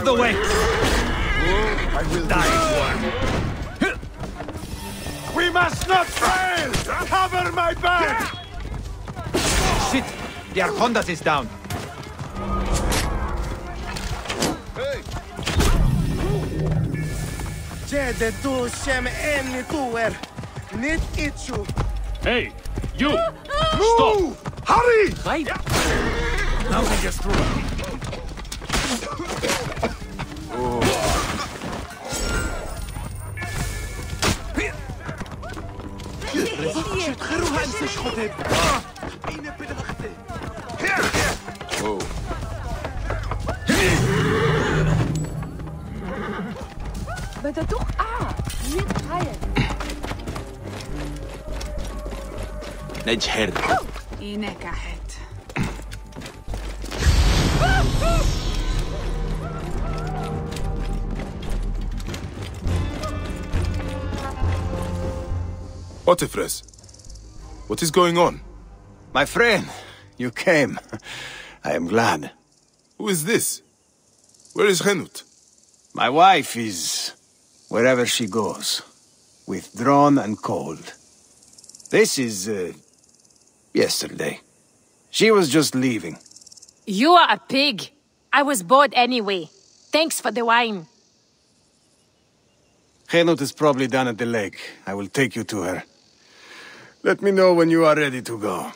of the way! I will Die! We must not fail! Cover my back! Shit! The Arcondas is down. Jede tu shem enni tuer. Nit itchu. Hey, you! Move! Hurry! Right? Now we get through. Egyherdi. Énekelhet. Hotephres, what is going on? My friend, you came. I am glad. Who is this? Where is Henut? My wife is... wherever she goes. Withdrawn and cold. This is uh, yesterday. She was just leaving. You are a pig. I was bored anyway. Thanks for the wine. Henut is probably down at the lake. I will take you to her. Let me know when you are ready to go.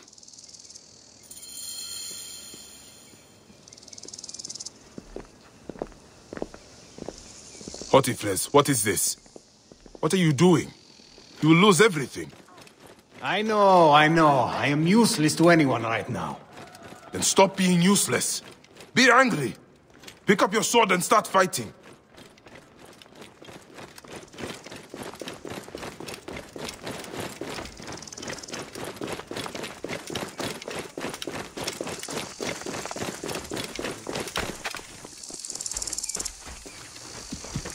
Hotephres, what is this? What are you doing? You will lose everything. I know, I know. I am useless to anyone right now. Then stop being useless. Be angry. Pick up your sword and start fighting.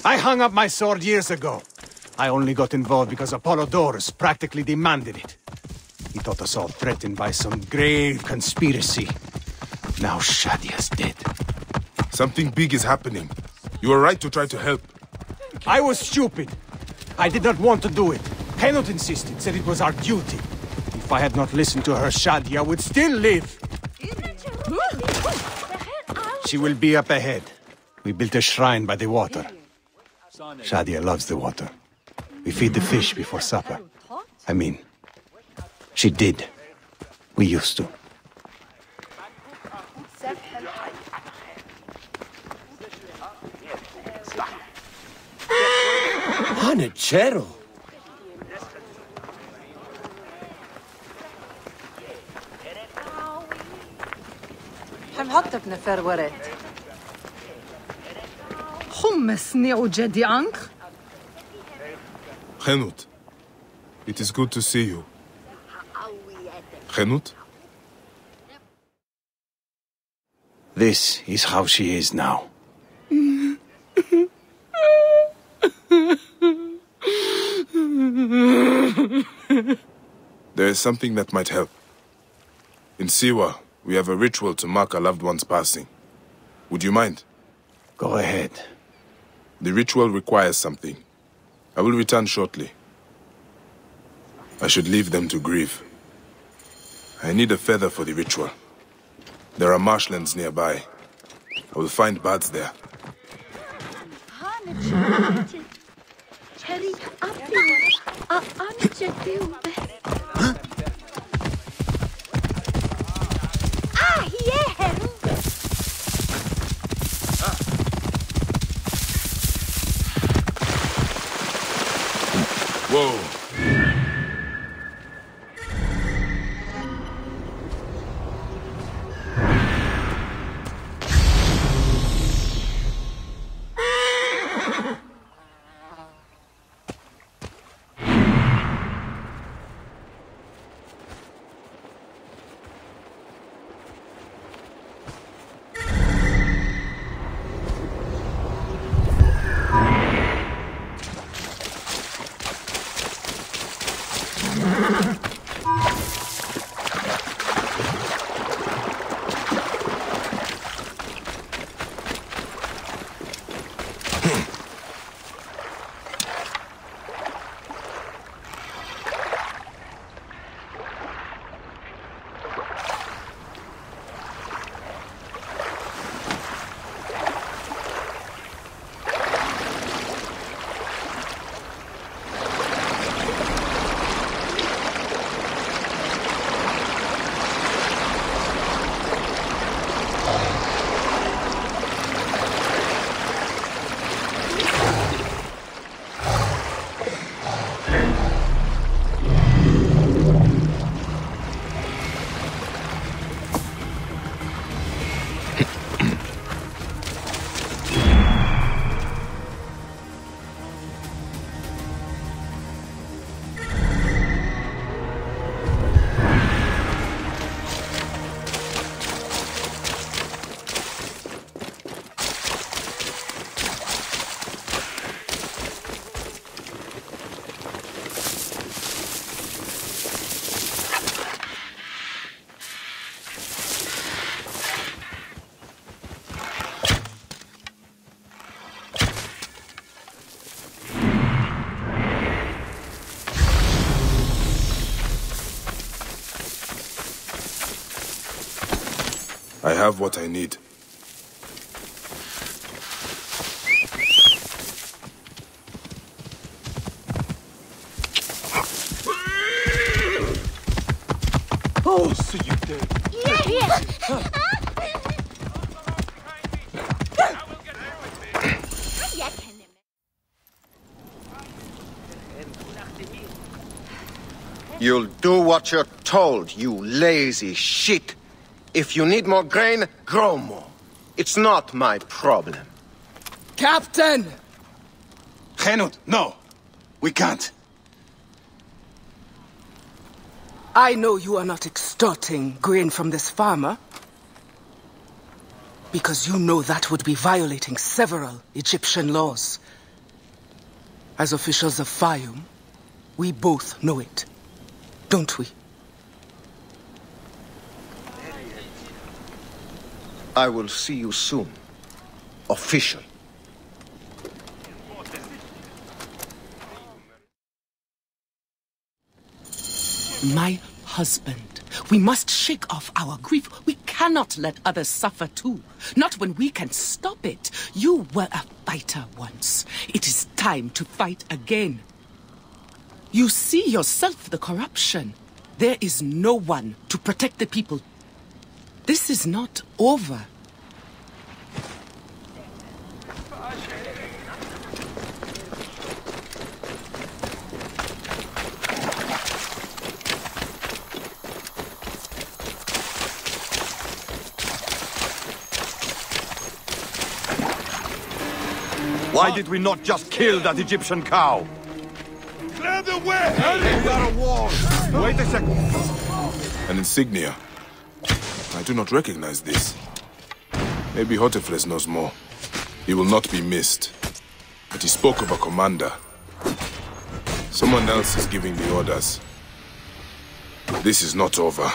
I hung up my sword years ago. I only got involved because Apollodorus practically demanded it. He thought us all threatened by some grave conspiracy. Now Shadia's dead. Something big is happening. You are right to try to help. I was stupid. I did not want to do it. Henut insisted, said it was our duty. If I had not listened to her, Shadia would still live. She will be up ahead. We built a shrine by the water. Shadia loves the water. We feed the fish before supper. I mean, she did. We used to. Hanachero. حمحطك نفر ورد حمصني وجدي عنك Henut, it is good to see you. Henut? This is how she is now. There is something that might help. In Siwa, we have a ritual to mark a loved one's passing. Would you mind? Go ahead. The ritual requires something. I will return shortly. I should leave them to grieve. I need a feather for the ritual. There are marshlands nearby. I will find birds there. Whoa! Ha ha ha! Have what I need. Oh, so you did. You'll do what you're told, you lazy shit. If you need more grain, grow more. It's not my problem. Captain! Henut, no! We can't. I know you are not extorting grain from this farmer. Because you know that would be violating several Egyptian laws. As officials of Fayum, we both know it. Don't we? I will see you soon. Official. My husband. We must shake off our grief. We cannot let others suffer too. Not when we can stop it. You were a fighter once. It is time to fight again. You see yourself the corruption. There is no one to protect the people. This is not over. Why did we not just kill that Egyptian cow? Clear the way! We are a war. Wait a second. An insignia. I do not recognize this. Maybe Hotephres knows more. He will not be missed. But he spoke of a commander. Someone else is giving the orders. This is not over.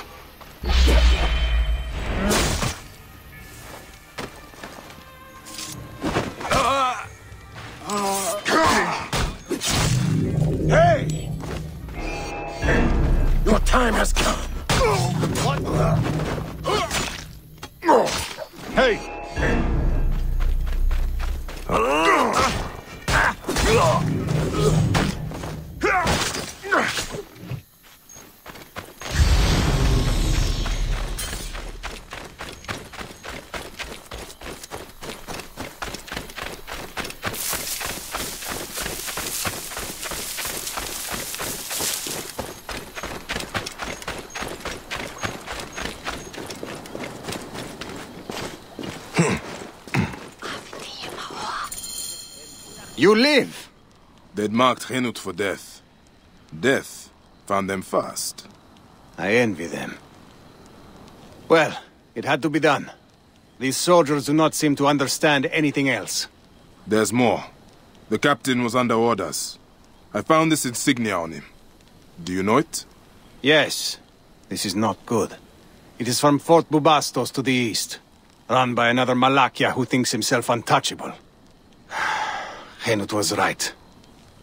Live! They'd marked Henut for death. Death found them fast. I envy them. Well, it had to be done. These soldiers do not seem to understand anything else. There's more. The captain was under orders. I found this insignia on him. Do you know it? Yes, this is not good. It is from Fort Bubastos to the east, run by another Malakia who thinks himself untouchable. Henut was right.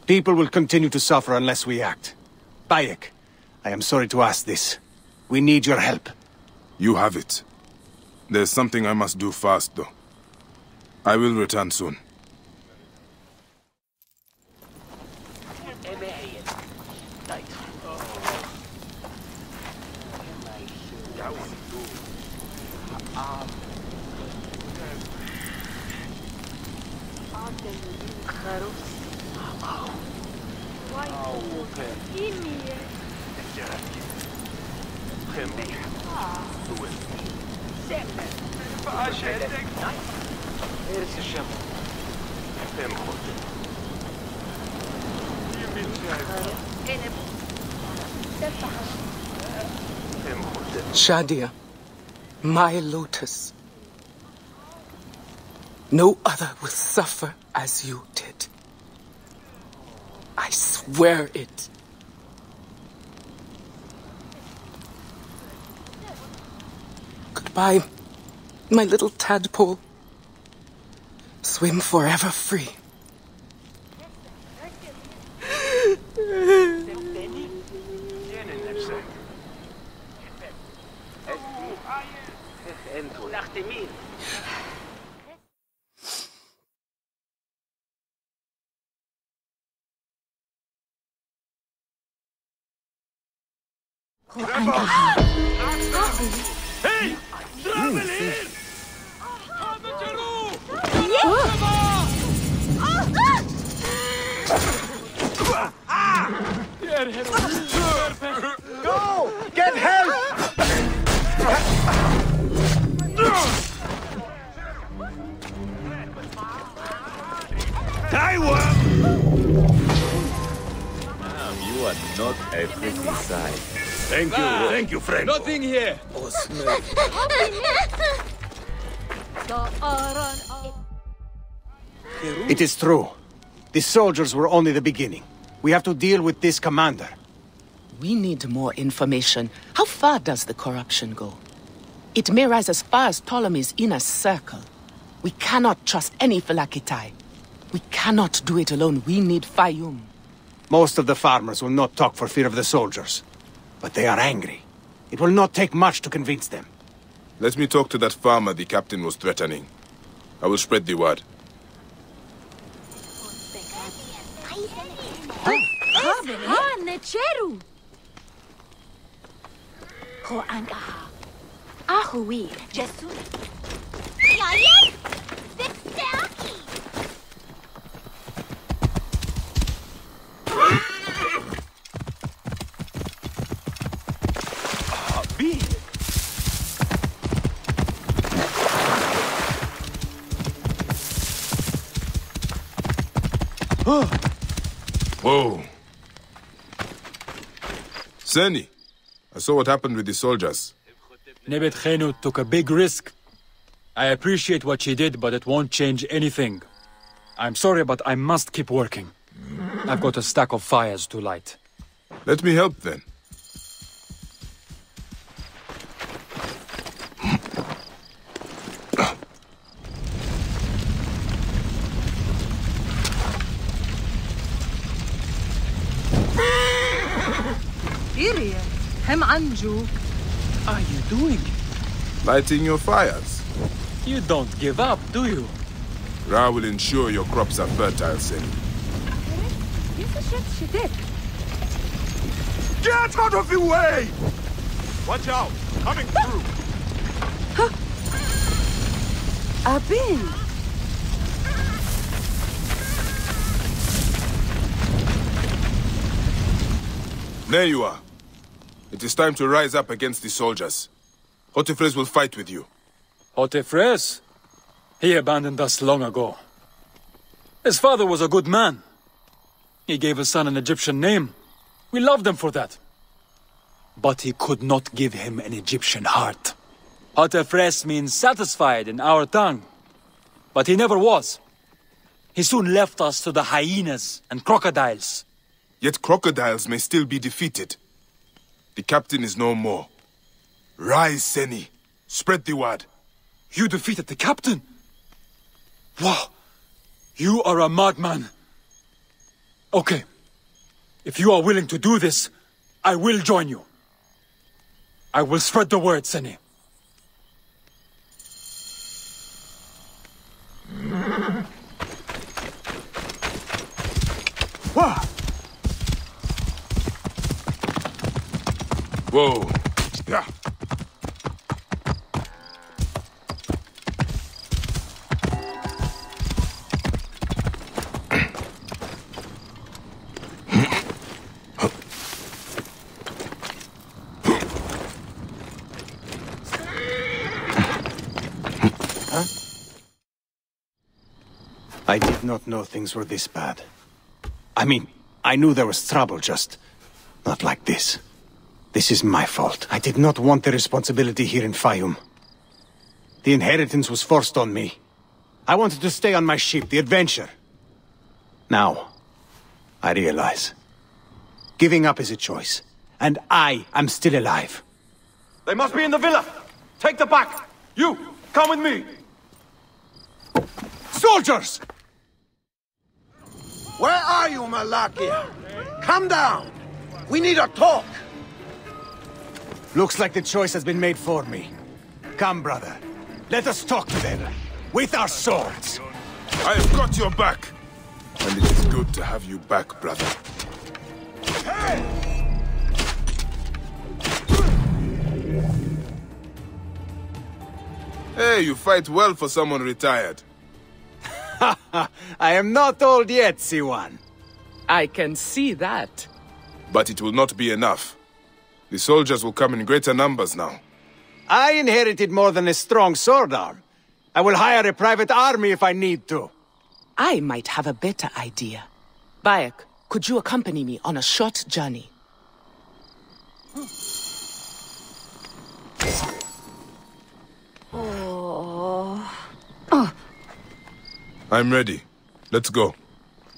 People will continue to suffer unless we act. Bayek, I am sorry to ask this. We need your help. You have it. There's something I must do fast, though. I will return soon. Shadia, my lotus. No other will suffer as you did. I swear it. Goodbye, my little tadpole. Swim forever free. It is true. The soldiers were only the beginning. We have to deal with this commander. We need more information. How far does the corruption go? It may rise as far as Ptolemy's inner circle. We cannot trust any Phylakitai. We cannot do it alone. We need Fayum. Most of the farmers will not talk for fear of the soldiers. But they are angry. It will not take much to convince them. Let me talk to that farmer the captain was threatening. I will spread the word. Ha, Necheru! Ho angaha. Ahui, Jesu. Yayan! Dexterity! Whoa. Seni, I saw what happened with the soldiers. Nebet Khenu took a big risk. I appreciate what she did, but it won't change anything. I'm sorry, but I must keep working. I've got a stack of fires to light. Let me help then. Him and Juke. Are you doing? Lighting your fires. You don't give up, do you? Ra will ensure your crops are fertile, Sin. Get out of the way! Watch out! Coming through! Abin! There you are. It is time to rise up against the soldiers. Hotephres will fight with you. Hotephres? He abandoned us long ago. His father was a good man. He gave his son an Egyptian name. We loved him for that. But he could not give him an Egyptian heart. Hotephres means satisfied in our tongue. But he never was. He soon left us to the hyenas and crocodiles. Yet crocodiles may still be defeated. The captain is no more. Rise, Seni. Spread the word. You defeated the captain? Wow! You are a madman. Okay. If you are willing to do this, I will join you. I will spread the word, Seni. Whoa. Yeah. I did not know things were this bad. I mean, I knew there was trouble, just not like this. This is my fault. I did not want the responsibility here in Fayum. The inheritance was forced on me. I wanted to stay on my ship, the adventure. Now, I realize. Giving up is a choice. And I am still alive. They must be in the villa. Take the back. You, come with me. Soldiers! Where are you, Malakia? Come down. We need a talk. Looks like the choice has been made for me. Come, brother. Let us talk together. With our swords. I have got your back. And it is good to have you back, brother. Hey, you fight well for someone retired. I am not old yet, Siwan. I can see that. But it will not be enough. The soldiers will come in greater numbers now. I inherited more than a strong sword arm. I will hire a private army if I need to. I might have a better idea. Bayek, could you accompany me on a short journey? Oh. oh. I'm ready. Let's go.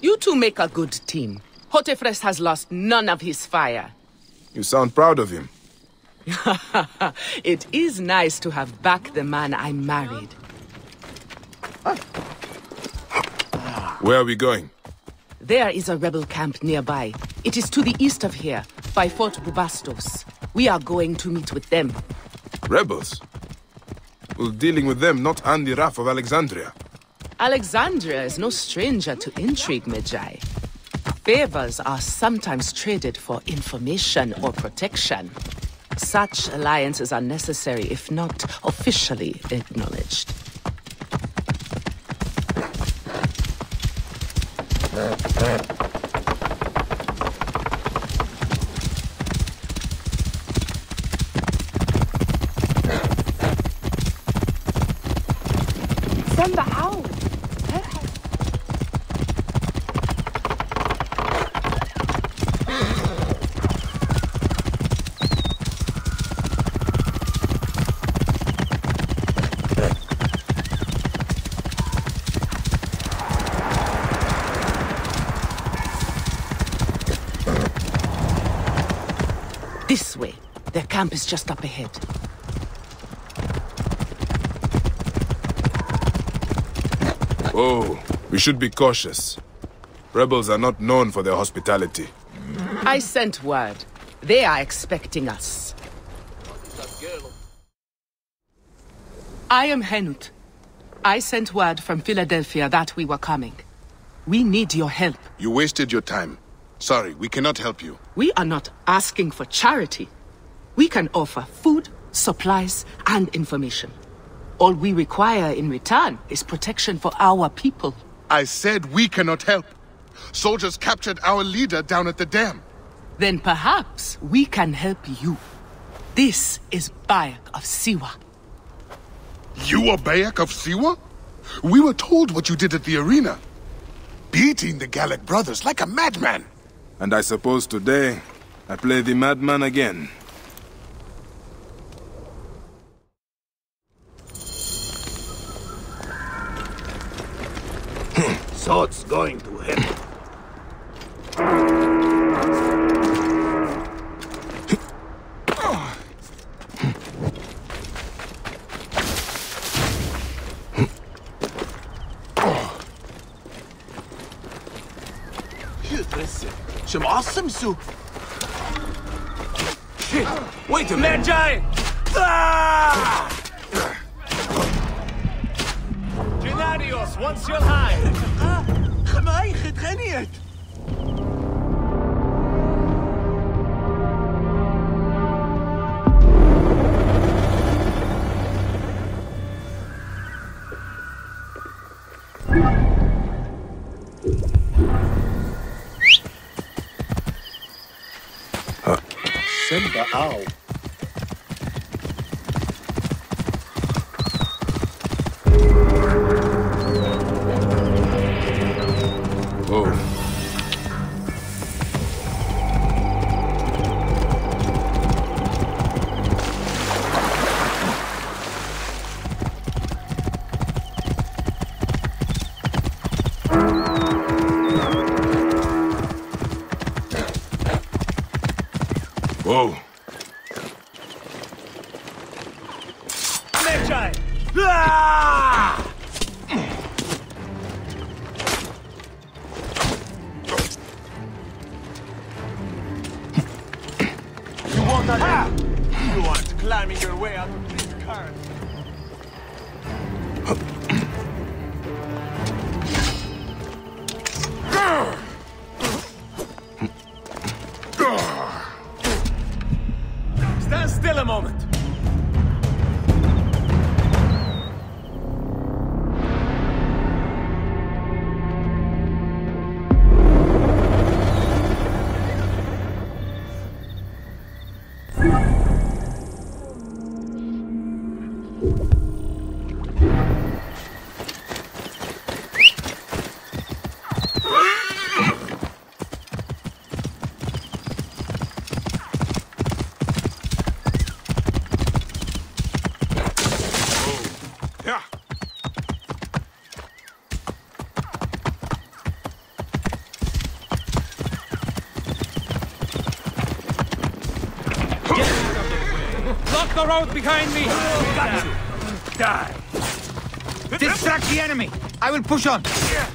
You two make a good team. Hotephres has lost none of his fire. You sound proud of him. it is nice to have back the man I married. Where are we going? There is a rebel camp nearby. It is to the east of here, by Fort Bubastos. We are going to meet with them. Rebels? Well, dealing with them, not Andy Raff of Alexandria. Alexandria is no stranger to intrigue, Medjay. Favors are sometimes traded for information or protection. Such alliances are necessary if not officially acknowledged. Send the owl. This way. Their camp is just up ahead. Oh, we should be cautious. Rebels are not known for their hospitality. I sent word. They are expecting us. I am Henut. I sent word from Philadelphia that we were coming. We need your help. You wasted your time. Sorry, we cannot help you. We are not asking for charity. We can offer food, supplies, and information. All we require in return is protection for our people. I said we cannot help. Soldiers captured our leader down at the dam. Then perhaps we can help you. This is Bayek of Siwa. You are Bayek of Siwa? We were told what you did at the arena. Beating the Gallic brothers like a madman. And I suppose today, I play the madman again. So it's going to him. Some awesome soup. Wait a minute. Magi! Ah! Genarios wants your hide. معاي خدخانيت road behind me! Got you! Die! Distract the enemy! I will push on! Yeah.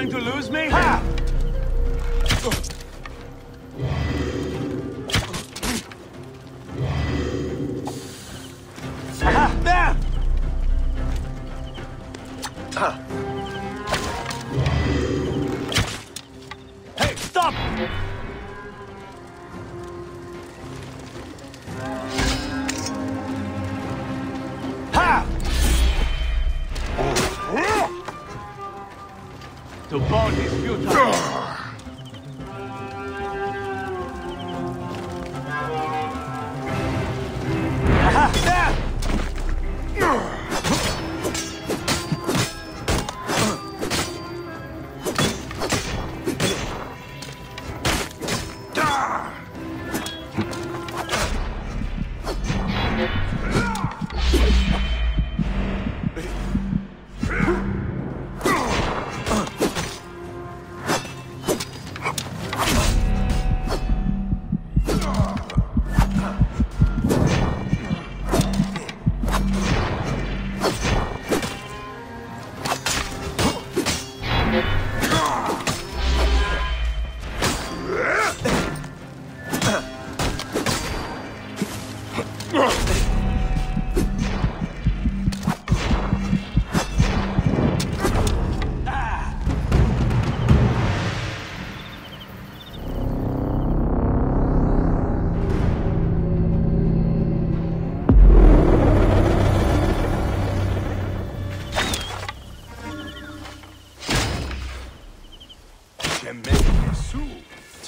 Trying to lose me? Ha!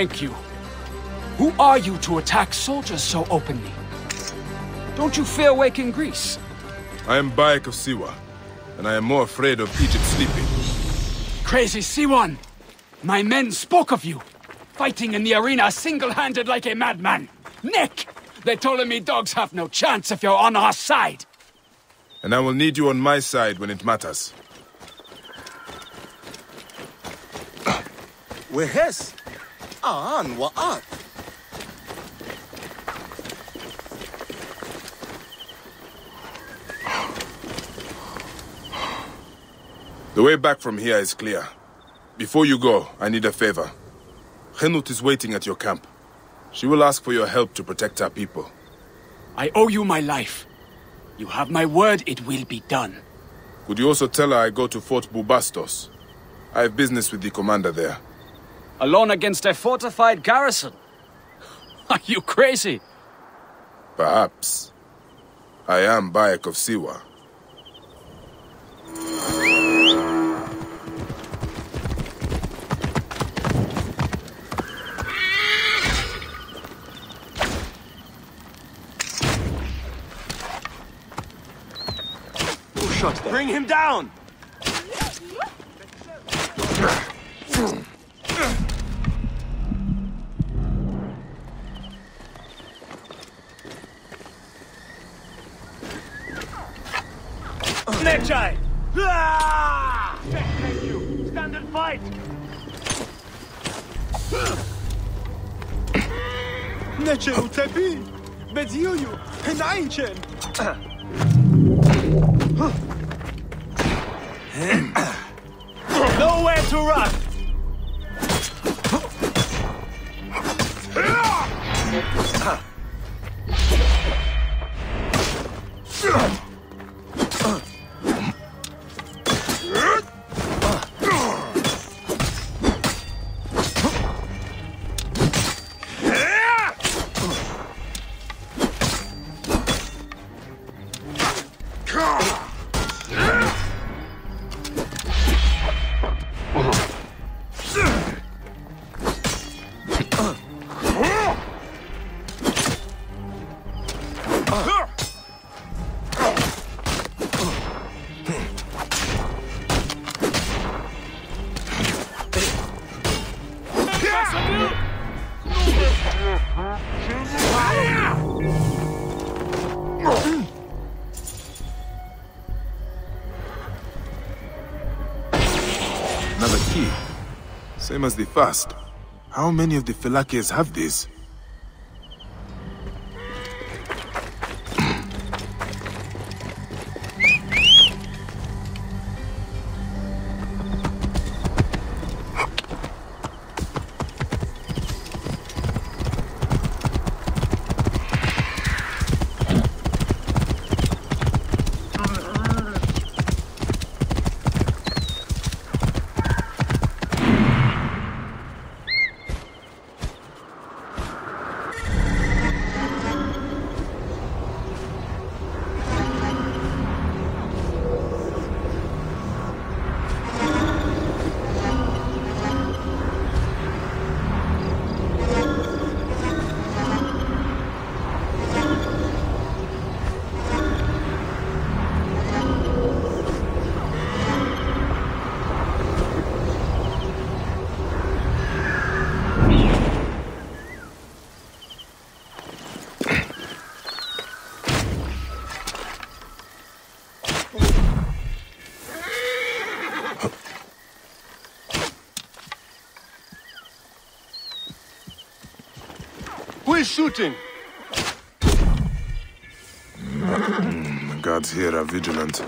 Thank you. Who are you to attack soldiers so openly? Don't you fear waking Greece? I am Bayek of Siwa, and I am more afraid of Egypt sleeping. Crazy Siwan! My men spoke of you, fighting in the arena single-handed like a madman. Nick! They told me dogs have no chance if you're on our side. And I will need you on my side when it matters. Wehes, آن وآت The way back from here is clear. Before you go, I need a favor. Henut is waiting at your camp. She will ask for your help to protect our people. I owe you my life. You have my word it will be done. Could you also tell her I go to Fort Bubastos? I have business with the commander there. Alone against a fortified garrison? Are you crazy? Perhaps. I am Bayek of Siwa. Who? Bring him down! Medjay! Ah! respect, thank you. Stand and fight. Utepi! Bedziuju! Hinaichen! Nowhere to run! Another Same as the first. How many of the Phylakes have this? Is shooting? Hmm, the guards here are vigilant.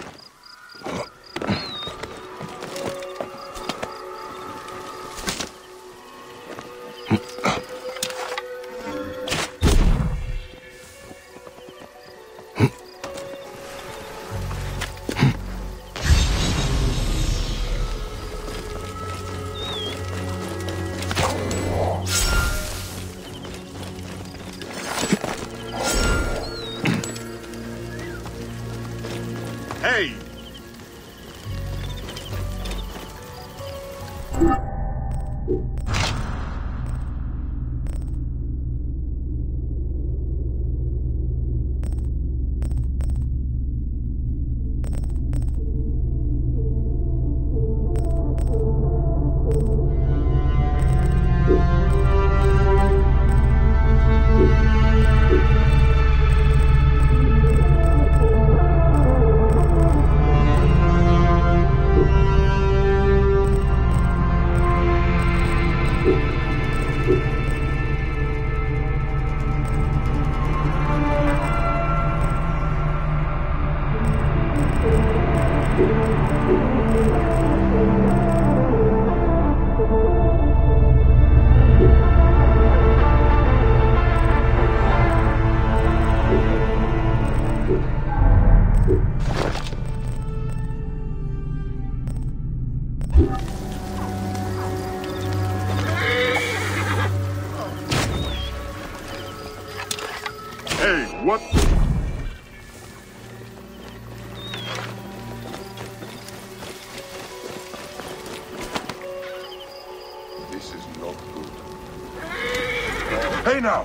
Hey now!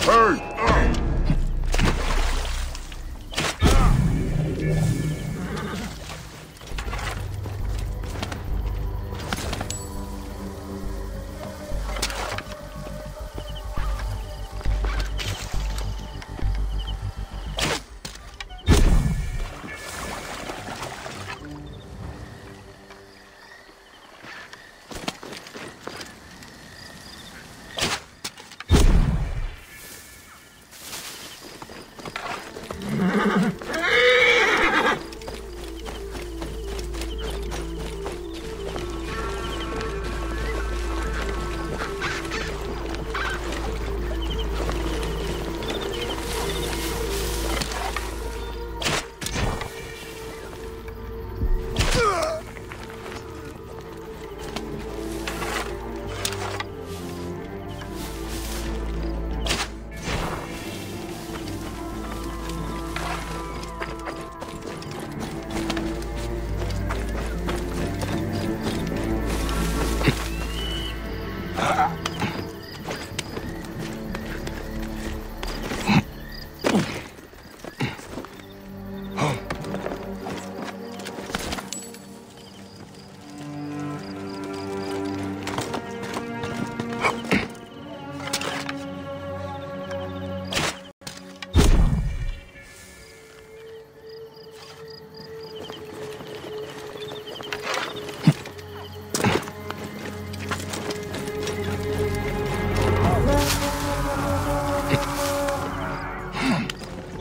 Hey!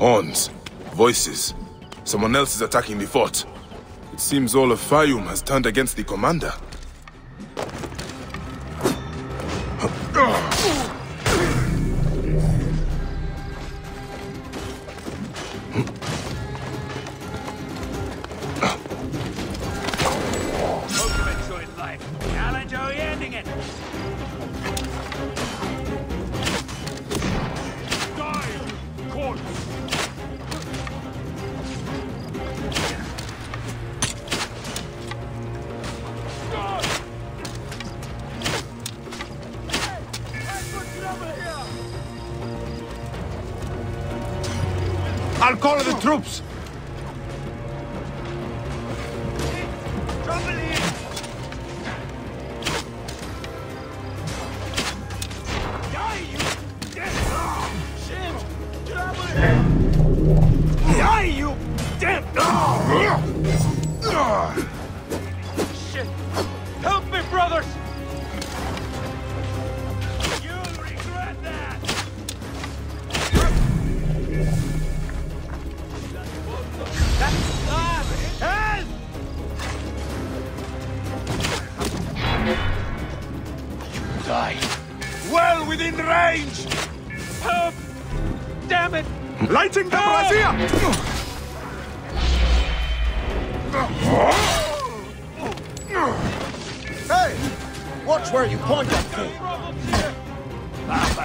Horns. Voices. Someone else is attacking the fort. It seems all of Fayum has turned against the commander.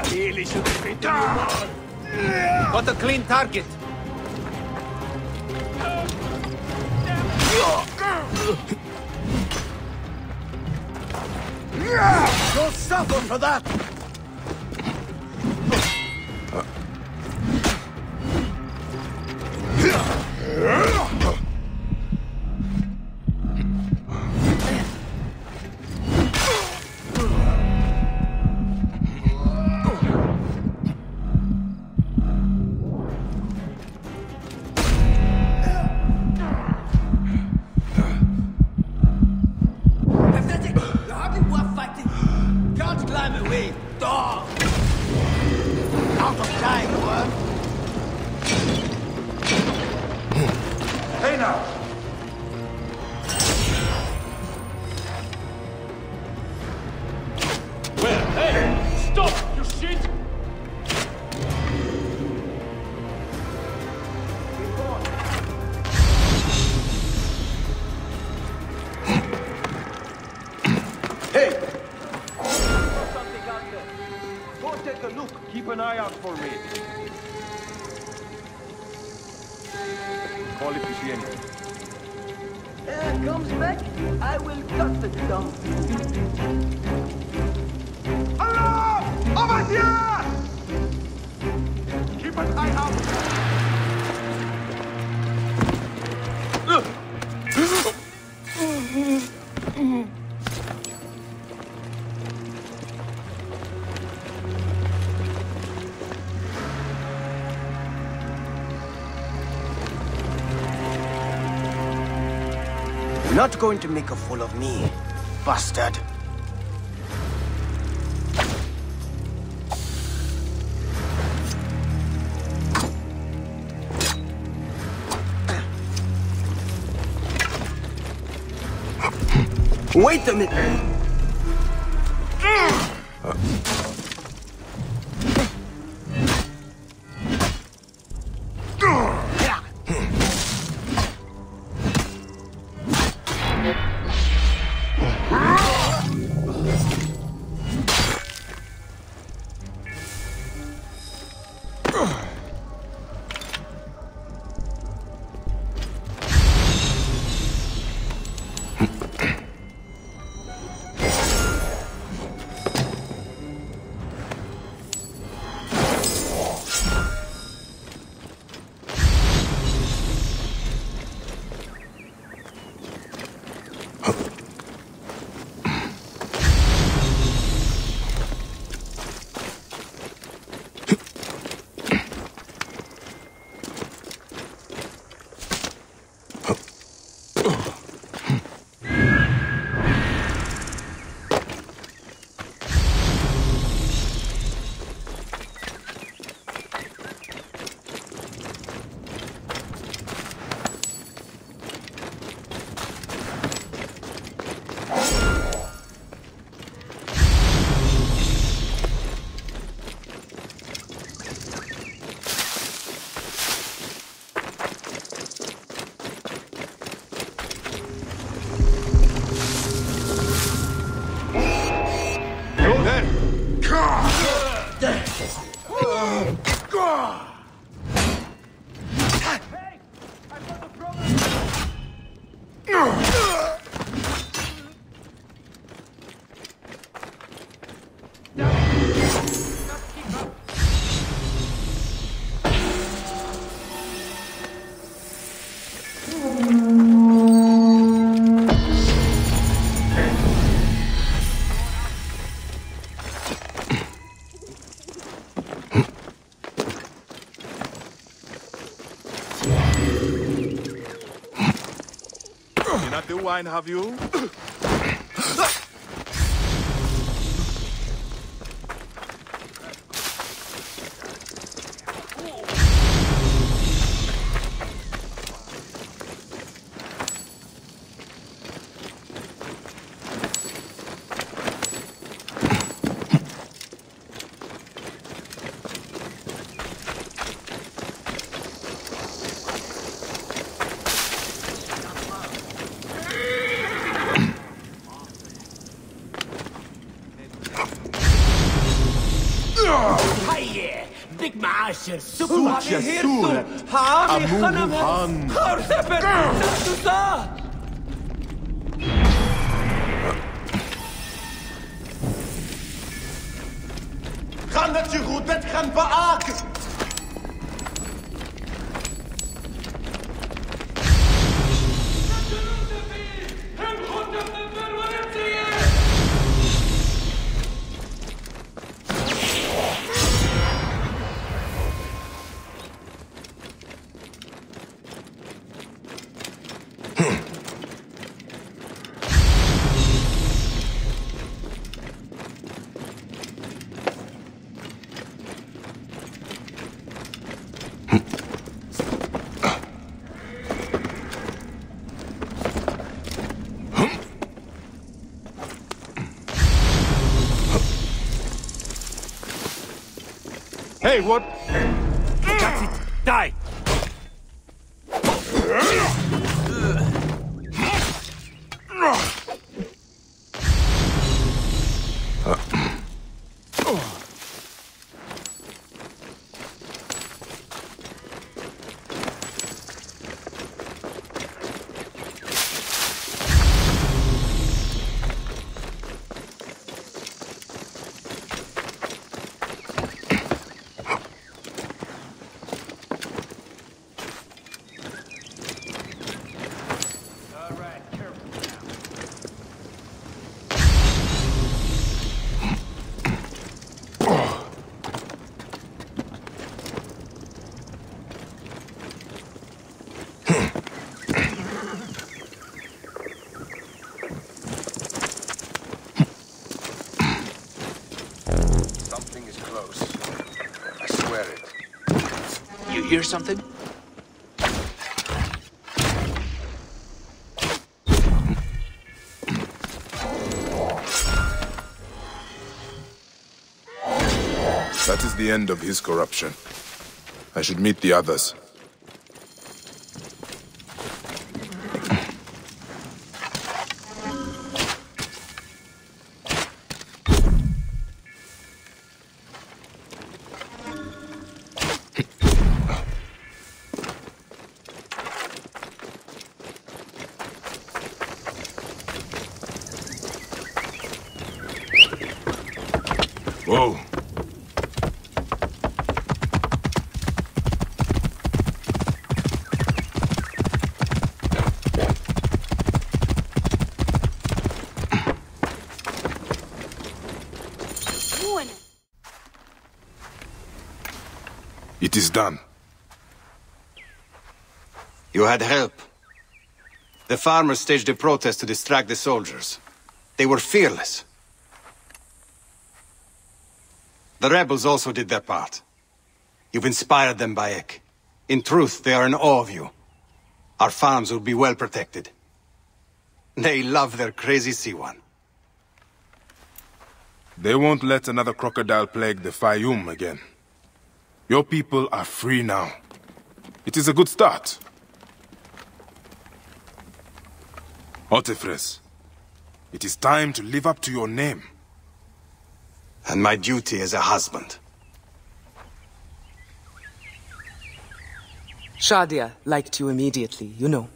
Should done. What a clean target. You'll suffer for that! Not going to make a fool of me, bastard. Wait a minute! wine have you? Surat Yasur, Abu Khanam Hey, what? I got it. Die! hear something? That is the end of his corruption. I should meet the others. Is done. You had help. The farmers staged a protest to distract the soldiers. They were fearless. The rebels also did their part. You've inspired them, Bayek. In truth, they are in awe of you. Our farms will be well protected. They love their crazy Siwan. They won't let another crocodile plague the Fayum again. Your people are free now. It is a good start. Hotephres, it is time to live up to your name. And my duty as a husband. Shadia liked you immediately, you know.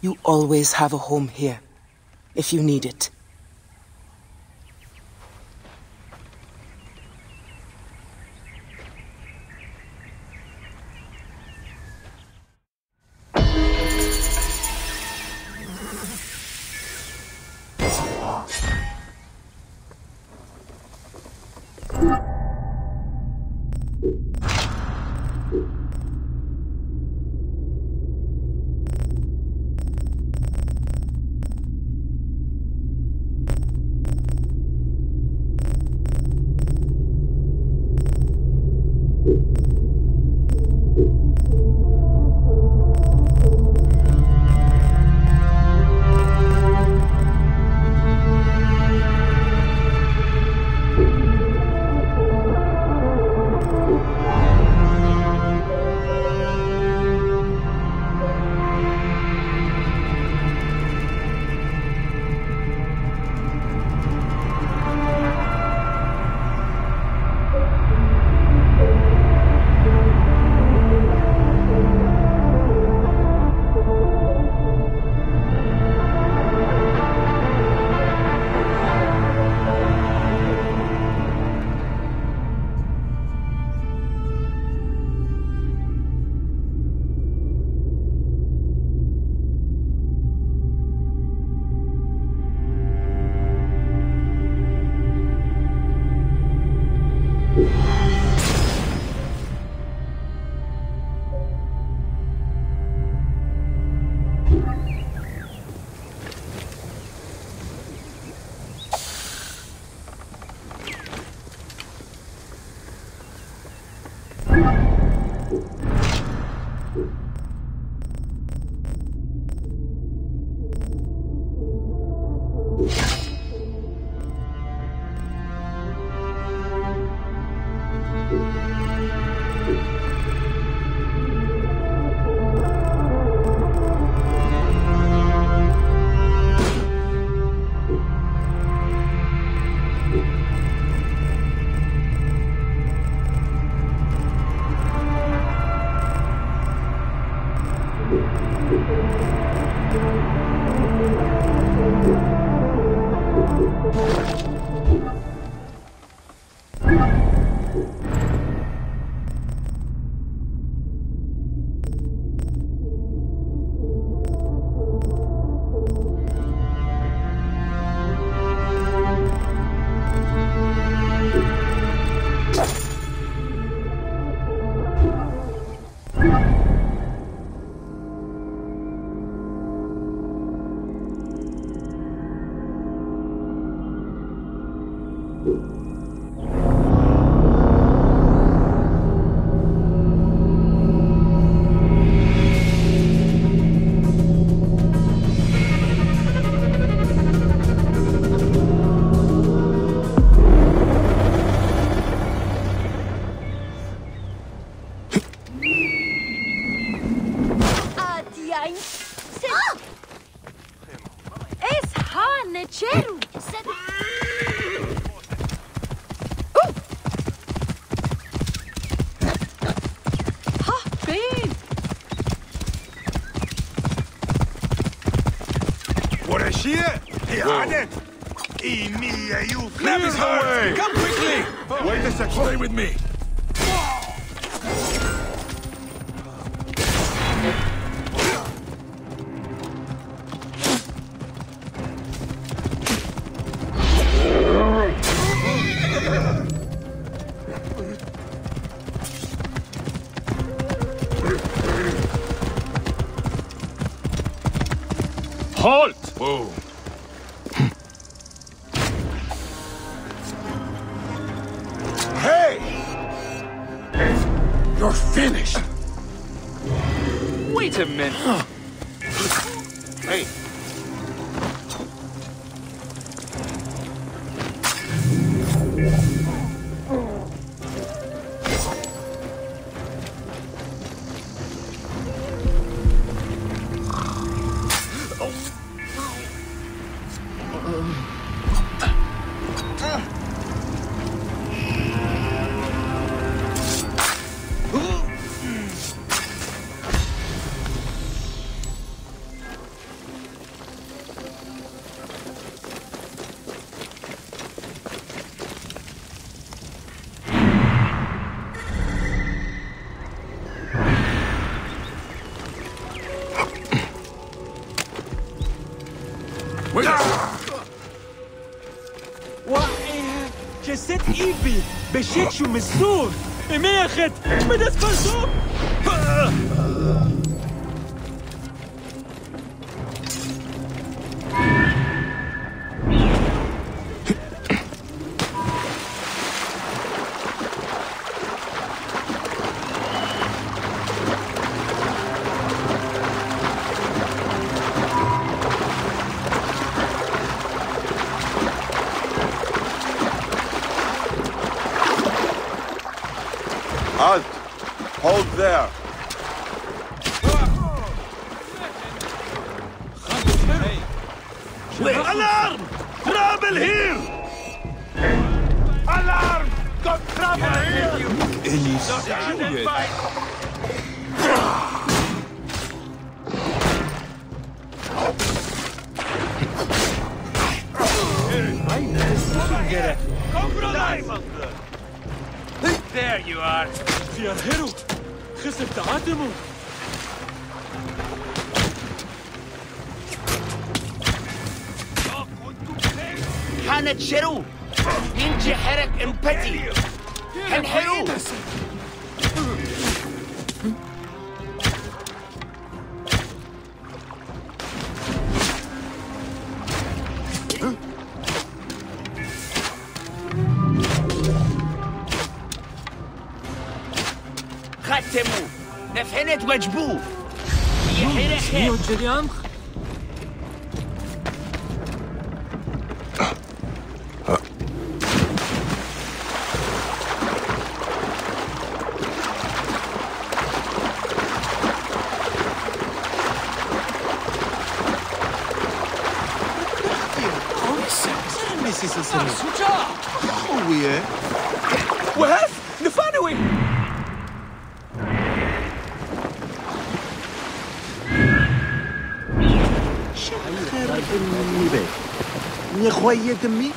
You always have a home here, if you need it. Halt! משהו מסור! מייחד! מדס פרסום! Alarm! Trouble here! Alarm! Got trouble here! Ellie, Compromise! There you are. يا هيرو خسر تعاتمه حانت شرو ينجي حرك امبتي هنحرو ختموا نفحنت وجبوه يحرق يا خويا دمي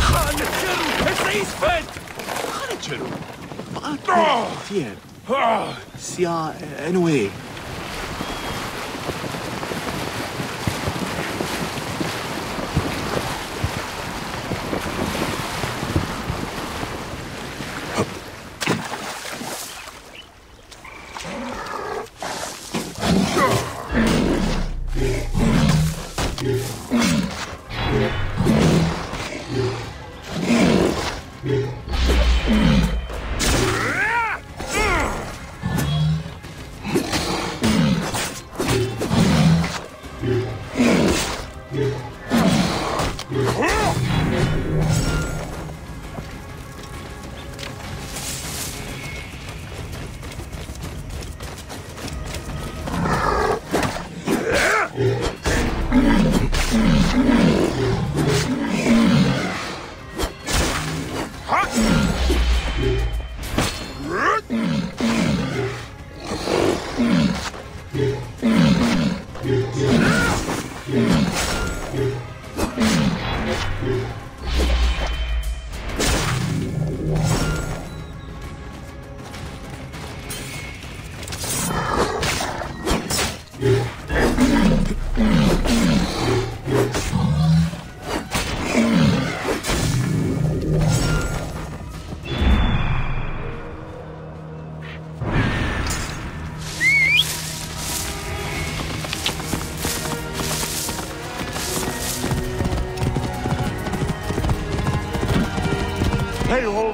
خانت شرو السيس فد خانت شنو؟ بقات كثير سيا انوي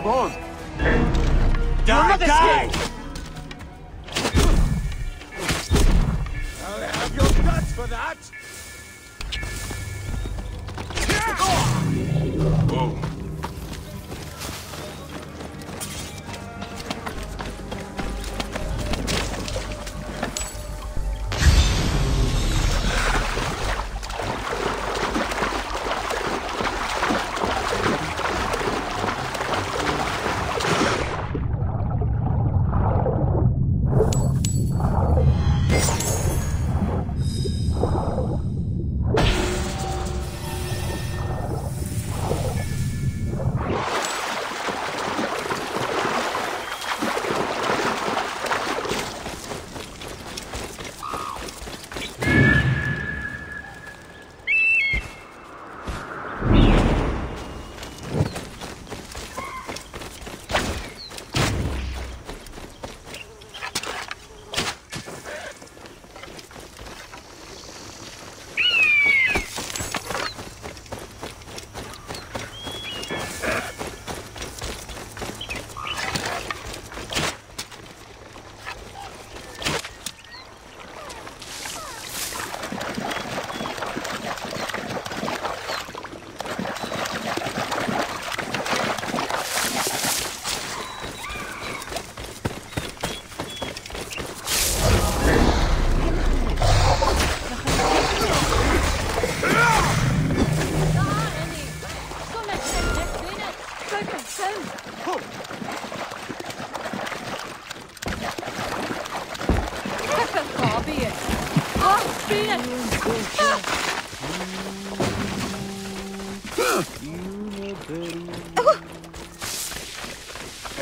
Hold. Die, die!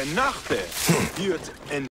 Gute